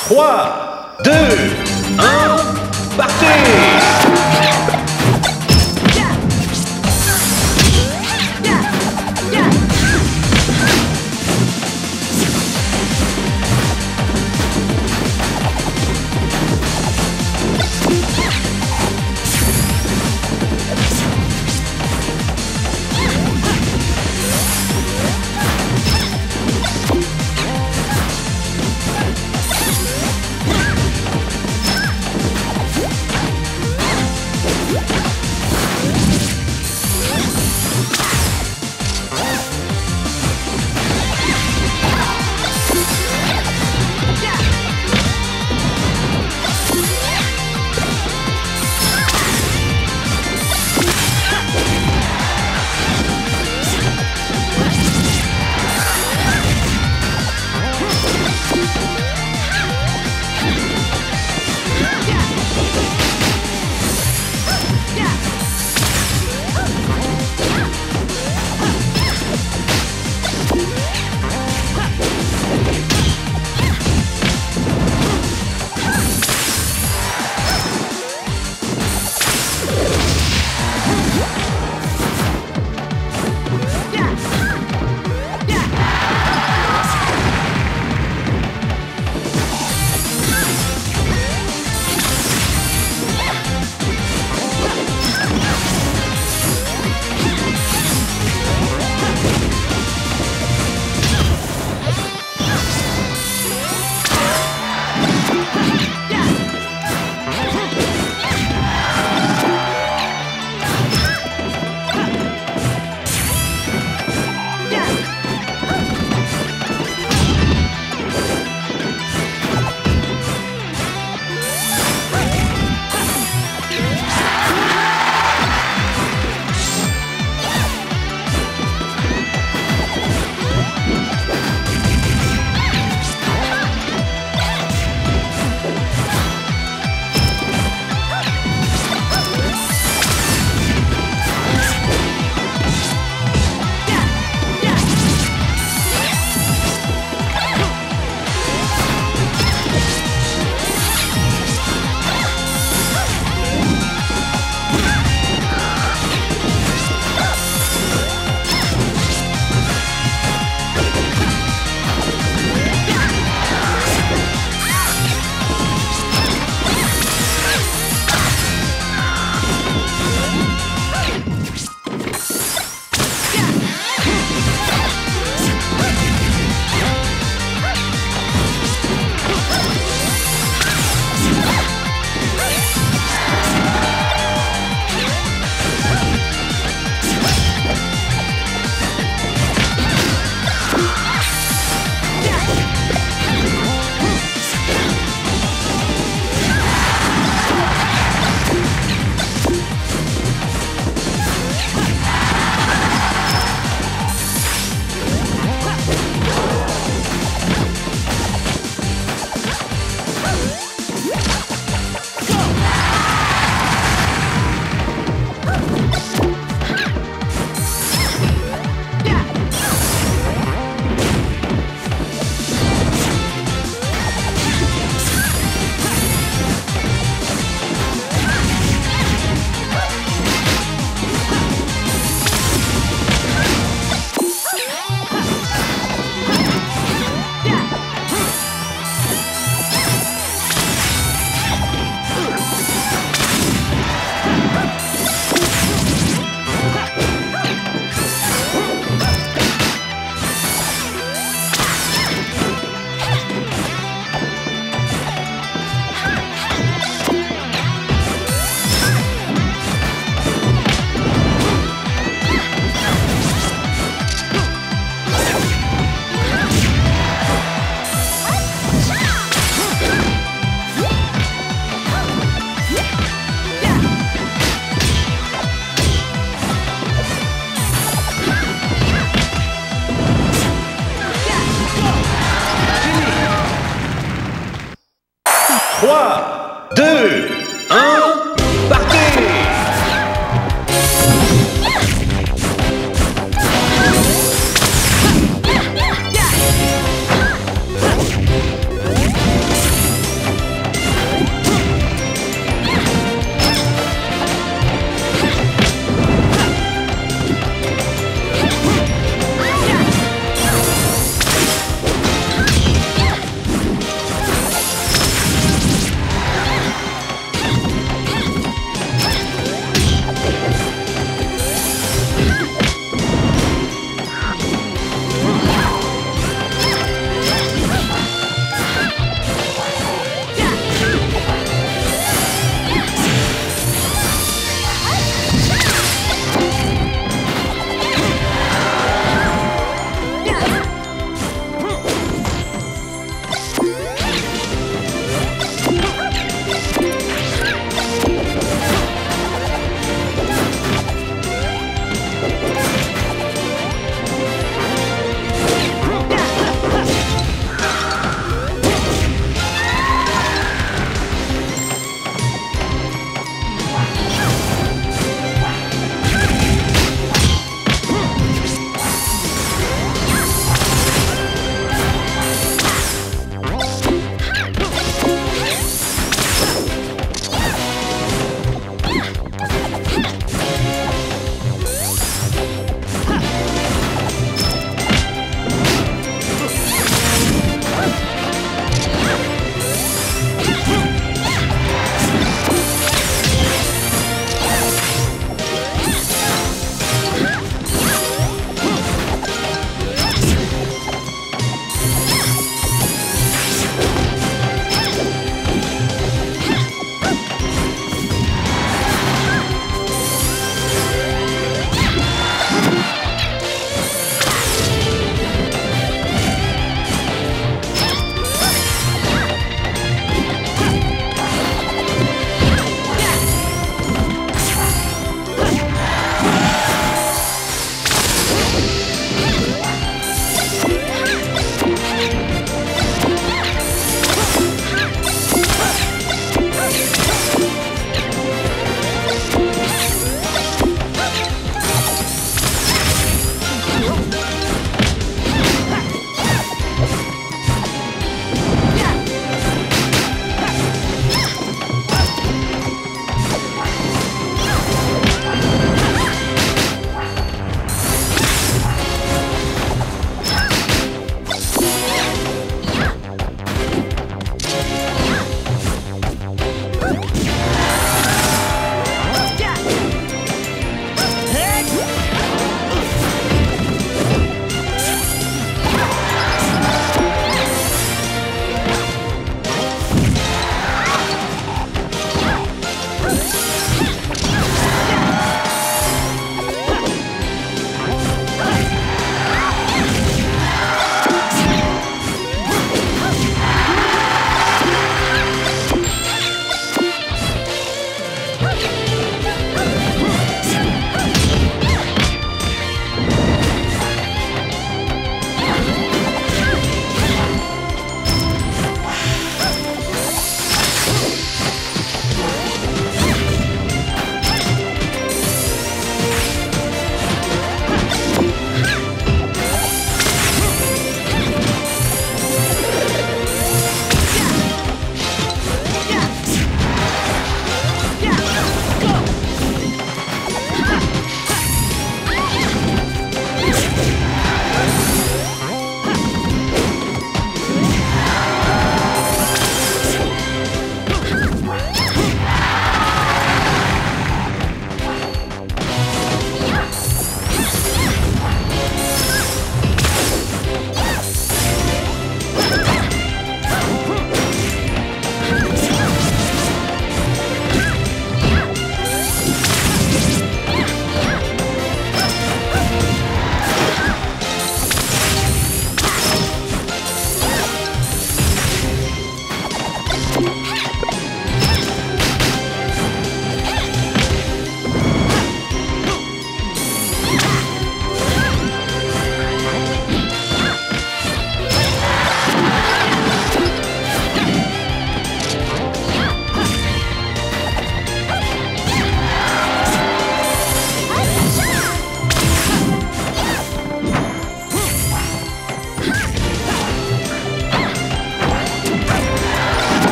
3, 2, 1, partez ¡Gracias!